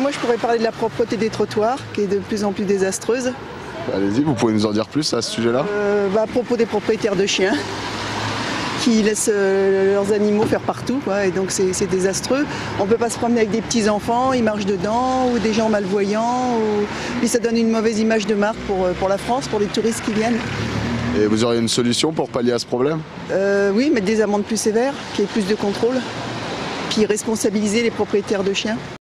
Moi, je pourrais parler de la propreté des trottoirs, qui est de plus en plus désastreuse. Bah, allez-y, vous pouvez nous en dire plus à ce sujet-là? Euh, bah, à propos des propriétaires de chiens, qui laissent euh, leurs animaux faire partout, et donc c'est désastreux. On ne peut pas se promener avec des petits-enfants, ils marchent dedans, ou des gens malvoyants, ou... ça donne une mauvaise image de marque euh, pour, la France, pour les touristes qui viennent. Et vous auriez une solution pour pallier à ce problème? Euh, oui, mettre des amendes plus sévères, qu'il y ait plus de contrôle, puis responsabiliser les propriétaires de chiens.